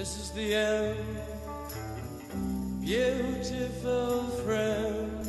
This is the end, beautiful friend.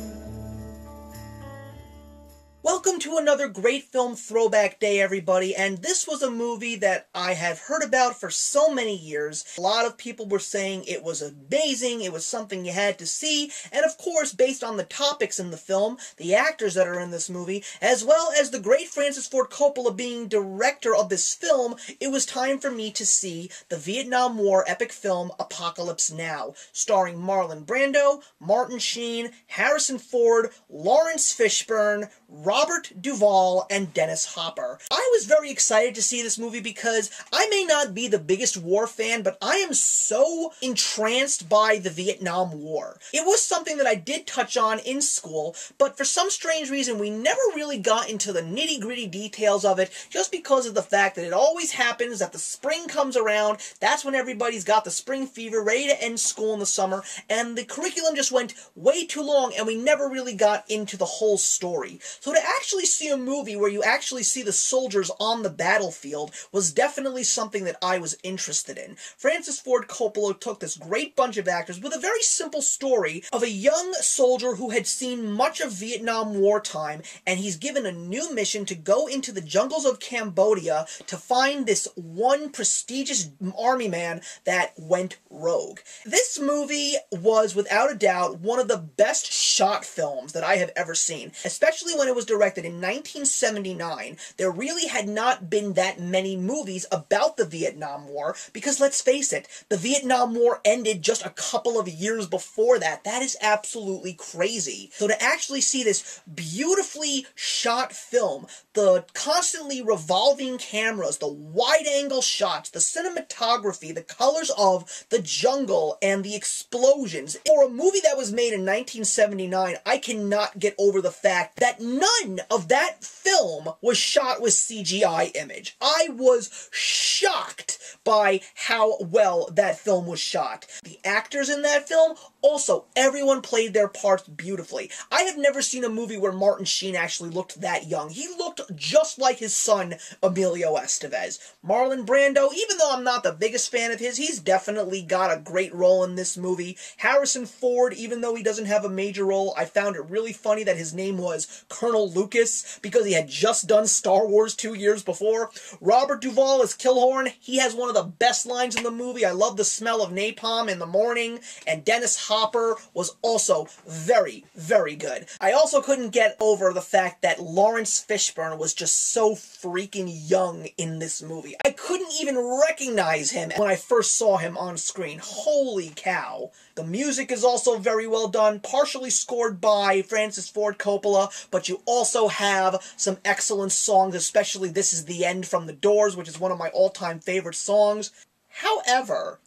Welcome to another great film throwback day, everybody. And this was a movie that I have heard about for so many years. A lot of people were saying it was amazing, it was something you had to see. And of course, based on the topics in the film, the actors that are in this movie, as well as the great Francis Ford Coppola being director of this film, it was time for me to see the Vietnam War epic film Apocalypse Now, starring Marlon Brando, Martin Sheen, Harrison Ford, Laurence Fishburne, Robert Duvall, and Dennis Hopper. I was very excited to see this movie because I may not be the biggest war fan, but I am so entranced by the Vietnam War. It was something that I did touch on in school, but for some strange reason, we never really got into the nitty gritty details of it just because of the fact that it always happens that the spring comes around, that's when everybody's got the spring fever, ready to end school in the summer, and the curriculum just went way too long and we never really got into the whole story. So to actually see a movie where you actually see the soldiers on the battlefield was definitely something that I was interested in. Francis Ford Coppola took this great bunch of actors with a very simple story of a young soldier who had seen much of Vietnam War time, and he's given a new mission to go into the jungles of Cambodia to find this one prestigious army man that went rogue. This movie was, without a doubt, one of the best shot films that I have ever seen, especially when it was directed in 1979, there really had not been that many movies about the Vietnam War because let's face it, the Vietnam War ended just a couple of years before that. That is absolutely crazy. So to actually see this beautifully shot film, the constantly revolving cameras, the wide angle shots, the cinematography, the colors of the jungle and the explosions. For a movie that was made in 1979, I cannot get over the fact that none of that film was shot with CGI image. I was shocked by how well that film was shot. The actors in that film, also, everyone played their parts beautifully. I have never seen a movie where Martin Sheen actually looked that young. He looked just like his son, Emilio Estevez. Marlon Brando, even though I'm not the biggest fan of his, he's definitely got a great role in this movie. Harrison Ford, even though he doesn't have a major role, I found it really funny that his name was Colonel Lucas because he had just done Star Wars two years before. Robert Duvall is Kilgore. He has one of the best lines in the movie. I love the smell of napalm in the morning. And Dennis Hopper was also very, very good. I also couldn't get over the fact that Laurence Fishburne was just so freaking young in this movie. I couldn't even recognize him when I first saw him on screen. Holy cow. The music is also very well done, partially scored by Francis Ford Coppola, but you also have some excellent songs, especially This Is the End from The Doors, which is one of my all-time favorite songs. However,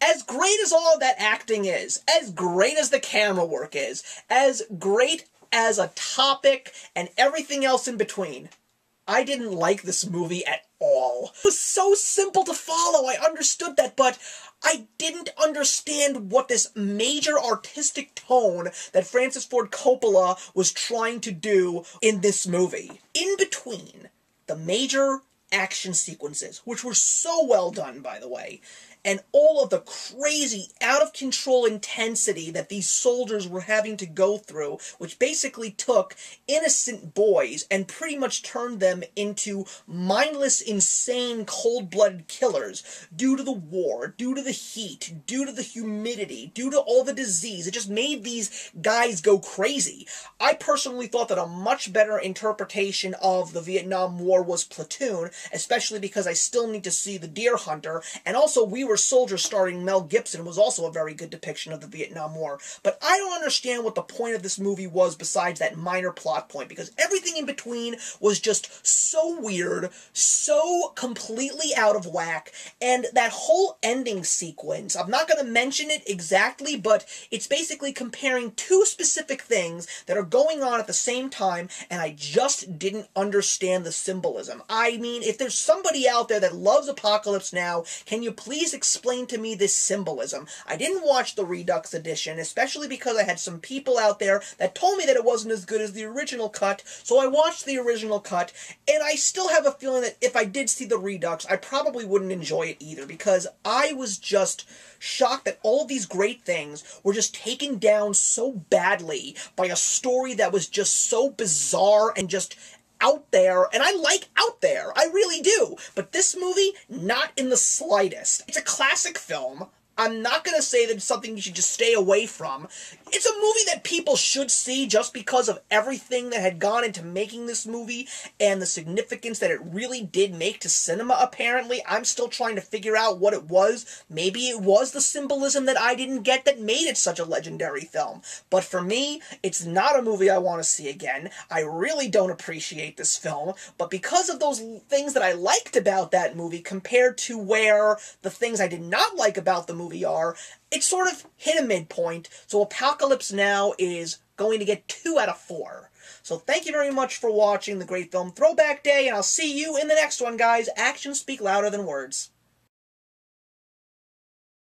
as great as all of that acting is, as great as the camera work is, as great as a topic and everything else in between, I didn't like this movie at all. It was so simple to follow, I understood that, but I didn't understand what this major artistic tone that Francis Ford Coppola was trying to do in this movie. In between the major action sequences, which were so well done, by the way, and all of the crazy, out of control intensity that these soldiers were having to go through, which basically took innocent boys and pretty much turned them into mindless, insane, cold blooded killers due to the war, due to the heat, due to the humidity, due to all the disease. It just made these guys go crazy. I personally thought that a much better interpretation of the Vietnam War was Platoon, especially because I still need to see The Deer Hunter, and also we were Were Soldiers starring Mel Gibson was also a very good depiction of the Vietnam War. But I don't understand what the point of this movie was besides that minor plot point, because everything in between was just so weird, so completely out of whack, and that whole ending sequence, I'm not going to mention it exactly, but it's basically comparing two specific things that are going on at the same time, and I just didn't understand the symbolism. I mean, if there's somebody out there that loves Apocalypse Now, can you please explain to me this symbolism. I didn't watch the Redux edition, especially because I had some people out there that told me that it wasn't as good as the original cut, so I watched the original cut, and I still have a feeling that if I did see the Redux, I probably wouldn't enjoy it either, because I was just shocked that all of these great things were just taken down so badly by a story that was just so bizarre and just out there, and I like out there. I really do. But this movie, not in the slightest. It's a classic film. I'm not going to say that it's something you should just stay away from. It's a movie that people should see just because of everything that had gone into making this movie and the significance that it really did make to cinema, apparently. I'm still trying to figure out what it was. Maybe it was the symbolism that I didn't get that made it such a legendary film. But for me, it's not a movie I want to see again. I really don't appreciate this film, but because of those things that I liked about that movie compared to where the things I did not like about the movie movie are, it sort of hit a midpoint. So Apocalypse Now is going to get two out of four. So thank you very much for watching the Great Film Throwback Day, and I'll see you in the next one, guys. Actions speak louder than words.